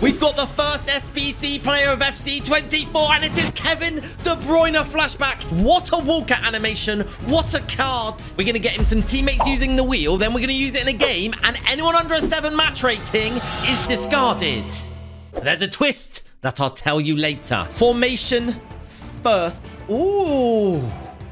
We've got the first SBC player of FC24, and it is Kevin De Bruyne flashback. What a walkout animation. What a card. We're going to get him some teammates using the wheel, then we're going to use it in a game, and anyone under a 7 match rating is discarded. There's a twist that I'll tell you later. Formation first. Ooh.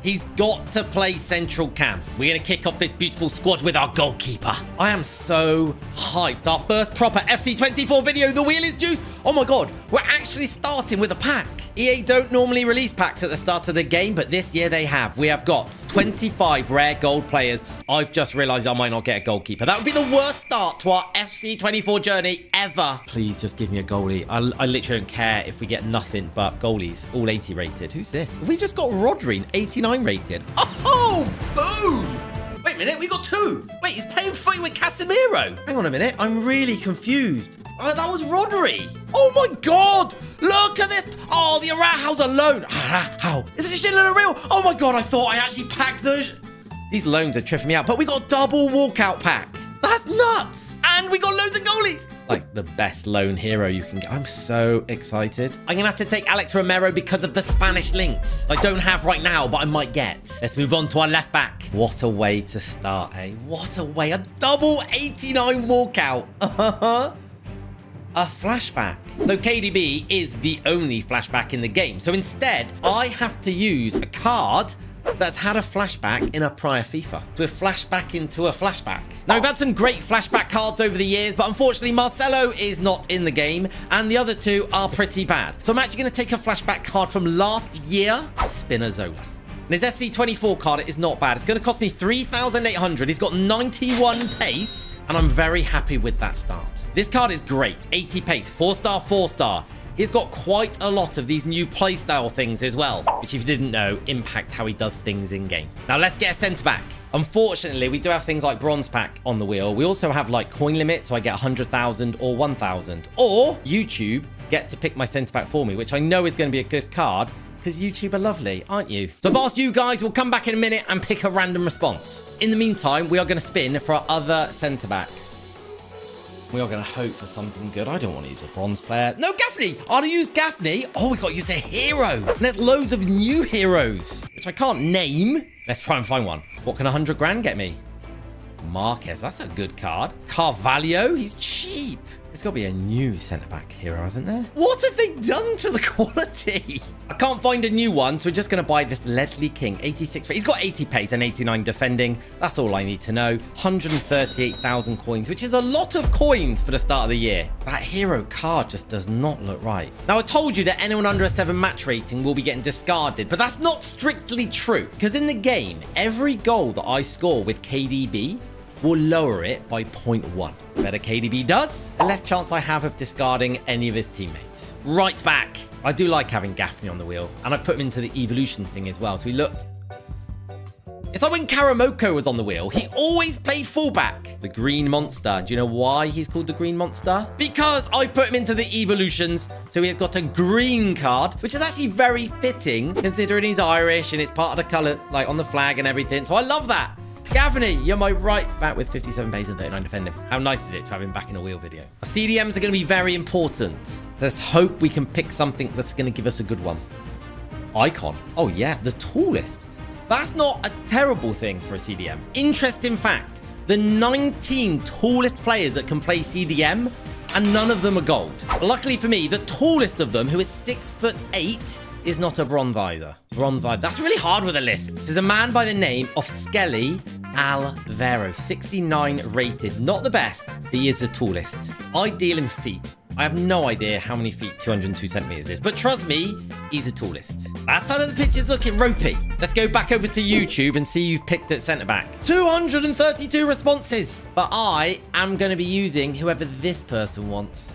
He's got to play central camp. We're going to kick off this beautiful squad with our goalkeeper. I am so hyped. Our first proper FC24 video. The wheel is juiced. Oh my god. We're actually starting with a pack. EA don't normally release packs at the start of the game, but this year they have. We have got 25 rare gold players. I've just realized I might not get a goalkeeper. That would be the worst start to our FC24 journey ever. Please just give me a goalie. I, I literally don't care if we get nothing but goalies. All 80 rated. Who's this? We just got Rodri, 89 rated. Oh, boom! Wait a minute, we got two. Wait, he's playing footy with Casemiro. Hang on a minute, I'm really confused. Oh, that was Rodri. Oh my god! Look at this! Oh, the Araujo's alone. How? Is it just in a real? Oh my god, I thought I actually packed those. These loans are tripping me out, but we got double walkout pack. That's nuts! And we got loads of goalies! Like the best loan hero you can get. I'm so excited. I'm gonna have to take Alex Remiro because of the Spanish links. I don't have right now, but I might get. Let's move on to our left back. What a way to start, eh? What a way. A double 89 walkout. a flashback. So KDB is the only flashback in the game. So instead, I have to use a card that's had a flashback in a prior FIFA. So a flashback into a flashback. Now, we've had some great flashback cards over the years, but unfortunately, Marcelo is not in the game, and the other two are pretty bad. So I'm actually going to take a flashback card from last year, Spinazzola. And his FC24 card is not bad. It's going to cost me 3,800. He's got 91 pace, and I'm very happy with that start. This card is great. 80 pace, 4-star, 4-star. He's got quite a lot of these new playstyle things as well, which if you didn't know, impact how he does things in-game. Now let's get a centre-back. Unfortunately, we do have things like bronze pack on the wheel. We also have like coin limit, so I get 100,000 or 1,000. Or YouTube get to pick my centre-back for me, which I know is going to be a good card, because YouTube are lovely, aren't you? So I've asked you guys, we'll come back in a minute and pick a random response. In the meantime, we are going to spin for our other centre-back. We are going to hope for something good. I don't want to use a bronze player. No, Gaffney! I'll use Gaffney. Oh, we got to use a hero. And there's loads of new heroes, which I can't name. Let's try and find one. What can 100 grand get me? Marquez, that's a good card. Carvalho, he's cheap. There's got to be a new centre-back hero, isn't there? What have they done to the quality? I can't find a new one, so we're just going to buy this Ledley King. 86. He's got 80 pace and 89 defending. That's all I need to know. 138,000 coins, which is a lot of coins for the start of the year. That hero card just does not look right. Now, I told you that anyone under a 7 match rating will be getting discarded, but that's not strictly true. Because in the game, every goal that I score with KDB will lower it by 0.1. Better KDB does, the less chance I have of discarding any of his teammates. Right back. I do like having Gaffney on the wheel, and I put him into the evolution thing as well. So he looked it's like when Karamoko was on the wheel. He always played fullback. The Green Monster. Do you know why he's called the Green Monster? Because I've put him into the evolutions, so he's got a green card, which is actually very fitting considering he's Irish and it's part of the colour, like on the flag and everything. So I love that. Gaffney, you're my right back with 57 pace and 39 defending. How nice is it to have him back in a wheel video? CDMs are going to be very important. Let's hope we can pick something that's going to give us a good one. Icon. Oh, yeah. The tallest. That's not a terrible thing for a CDM. Interesting fact. The 19 tallest players that can play CDM and none of them are gold. Luckily for me, the tallest of them, who is six foot eight, is not a bronzizer. Bronzizer. That's really hard with a list. There's a man by the name of Skelly Alvaro, 69 rated. Not the best, he is the tallest. Ideal in feet. I have no idea how many feet 202 centimeters is, but trust me, he's the tallest. That side of the pitch is looking ropey. Let's go back over to YouTube and see you've picked at centre back. 232 responses, but I am going to be using whoever this person wants.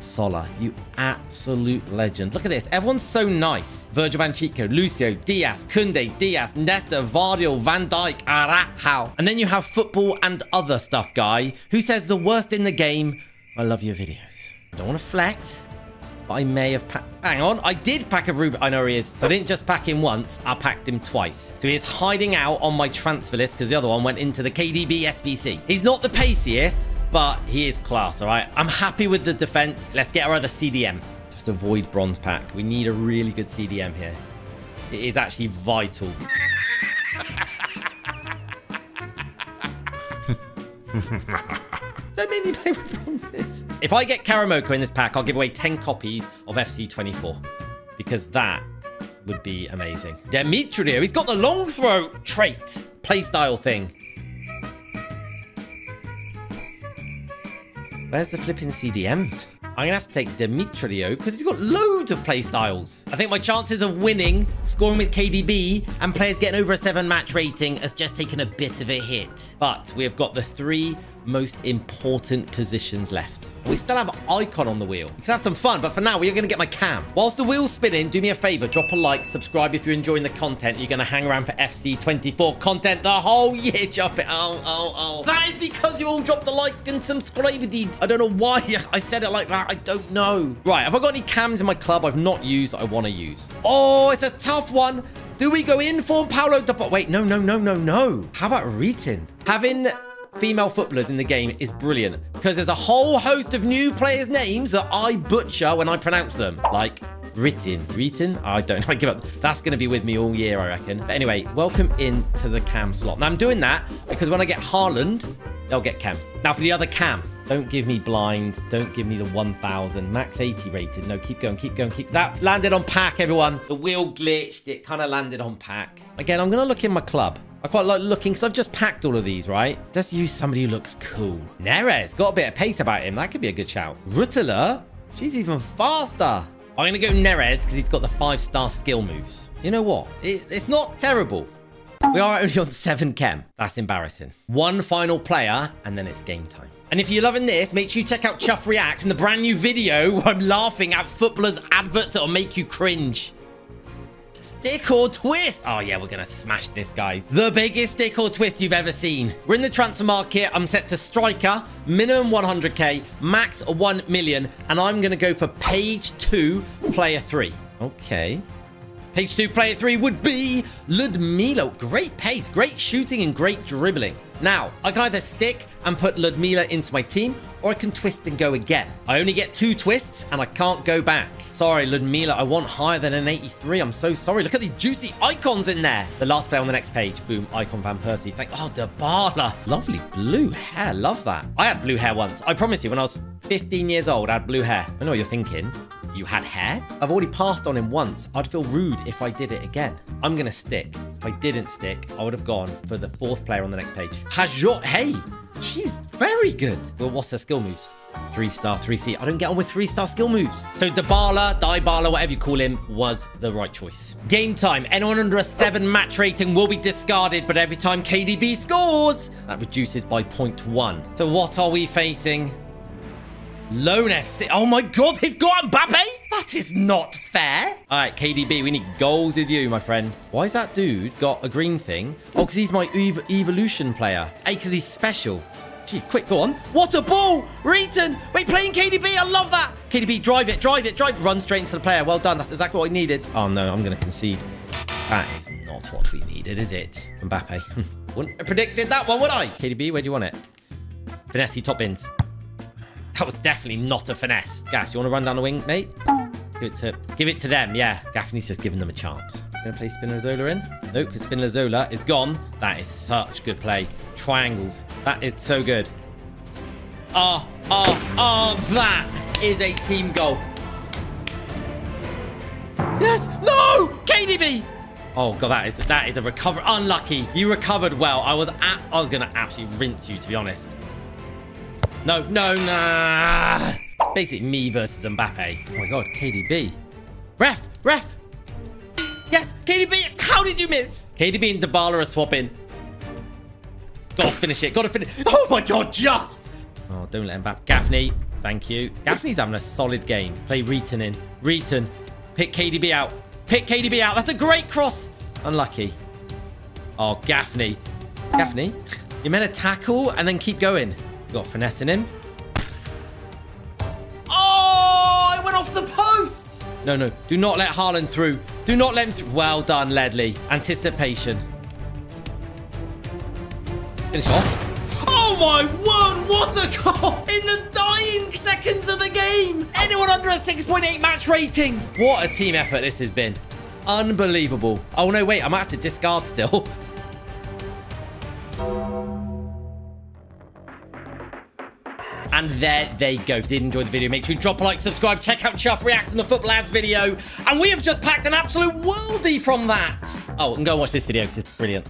Sola, you absolute legend. Look at this. Everyone's so nice. Virgil van Chico, Lucio, Diaz, Koundé, Diaz, Nesta, Vardio, Van Dijk, Araujo. And then you have football and other stuff guy who says the worst in the game. I love your videos. I don't want to flex, but I may have packed... Hang on, I did pack a Ruben. I know he is. So I didn't just pack him once, I packed him twice. So he is hiding out on my transfer list because the other one went into the KDB SBC. He's not the paciest, but he is class, all right? I'm happy with the defense. Let's get our other CDM. Just avoid bronze pack. We need a really good CDM here. It is actually vital. Don't make me play with bronzes. If I get Karamoko in this pack, I'll give away 10 copies of FC24 because that would be amazing. Demetrio, he's got the long throat trait playstyle thing. Where's the flipping CDMs? I'm going to have to take Demetrio because he's got loads of playstyles. I think my chances of winning, scoring with KDB, and players getting over a 7 match rating has just taken a bit of a hit. But we have got the three most important positions left. We still have Icon on the wheel. We can have some fun, but for now, we're going to get my cam. Whilst the wheel's spinning, do me a favor, drop a like, subscribe if you're enjoying the content. You're going to hang around for FC24 content the whole year, it. Oh, oh, oh. That is because you all dropped a like and subscribe, indeed. I don't know why I said it like that. I don't know. Right, have I got any cams in my club I've not used I want to use? Oh, it's a tough one. Do we go in for Paulo? Wait, no, no, no, no, no. How about Ritin? Having female footballers in the game is brilliant because there's a whole host of new players' names that I butcher when I pronounce them. Like Written. Written? I don't know. I give up. That's going to be with me all year, I reckon. But anyway, welcome into the cam slot. Now, I'm doing that because when I get Haaland, they'll get cam. Now, for the other cam, don't give me blind. Don't give me the 1000. Max 80 rated. No, keep going, keep going, keep... That landed on pack, everyone. The wheel glitched. It kind of landed on pack. Again, I'm going to look in my club. I quite like looking because I've just packed all of these, right? Let's use somebody who looks cool. Neres got a bit of pace about him. That could be a good shout. Rutler, she's even faster. I'm going to go Neres because he's got the five-star skill moves. You know what? It, it's not terrible. We are only on 7 chem. That's embarrassing. One final player, and then it's game time. And if you're loving this, make sure you check out Chuff React and the brand new video where I'm laughing at footballers' adverts that'll make you cringe. Stick or twist? Oh, yeah, we're going to smash this, guys. The biggest stick or twist you've ever seen. We're in the transfer market. I'm set to striker, minimum 100k, max 1 million, and I'm going to go for page 2, player 3. Okay. Page 2, player 3 would be Ludmila. Great pace, great shooting, and great dribbling. Now, I can either stick and put Ludmila into my team, or I can twist and go again. I only get two twists, and I can't go back. Sorry, Ludmila, I want higher than an 83. I'm so sorry. Look at these juicy icons in there. The last player on the next page. Boom, icon Van Persie. Thank Oh, Dybala. Lovely blue hair. Love that. I had blue hair once. I promise you, when I was 15 years old, I had blue hair. I know what you're thinking. You had hair? I've already passed on him once. I'd feel rude if I did it again. I'm going to stick. If I didn't stick, I would have gone for the fourth player on the next page. Hajot. Hey, she's very good. Well, what's her skill moves? Three star, three C. I don't get on with three star skill moves. So Dybala, Dybala, whatever you call him, was the right choice. Game time. Anyone under a seven match rating will be discarded, but every time KDB scores, that reduces by 0.1. So what are we facing? Lone FC. Oh my god, they've got Mbappe? That is not fair. All right, KDB, we need goals with you, my friend. Why is that dude got a green thing? Oh, because he's my ev evolution player. Hey, because he's special. Jeez, quick, go on. What a ball! Reeton! Wait, playing KDB, I love that! KDB, drive it, drive it, drive it. Run straight into the player. Well done. That's exactly what I needed. Oh, no, I'm going to concede. That is not what we needed, is it? Mbappe. Wouldn't have predicted that one, would I? KDB, where do you want it? Finesse top bins. That was definitely not a finesse. Gas, you want to run down the wing, mate? Give it to, give it to them, yeah. Gaffney's just giving them a chance. Gonna play Spinazzola in? Nope, because Spinazzola is gone. That is such good play. Triangles. That is so good. Oh, oh, oh, that is a team goal. Yes! No! KDB! Oh god, that is that is a recover. Unlucky. You recovered well. I was at, I was gonna absolutely rinse you, to be honest. No, no, nah. It's basically me versus Mbappe. Oh my god, KDB. Ref, ref. Yes, KDB. How did you miss? KDB and Dybala are swapping. Gotta finish it. Gotta finish. Oh my god, just. Oh, don't let Mbappe. Gaffney, thank you. Gaffney's having a solid game. Play Reeton in. Reeton. Pick KDB out. Pick KDB out. That's a great cross. Unlucky. Oh, Gaffney. Gaffney, you're meant to tackle and then keep going. Got finesse in him. Oh, it went off the post. No, no. Do not let Haaland through. Do not let him through. Well done, Ledley. Anticipation. Finish off. Oh my word, what a goal in the dying seconds of the game. Anyone under a 6.8 match rating? What a team effort this has been. Unbelievable. Oh, no, wait, I might have to discard still. And there they go. If you did enjoy the video, make sure you drop a like, subscribe, check out Chuff Reacts and the Football Ads video. And we have just packed an absolute worldie from that. Oh, and go watch this video because it's brilliant.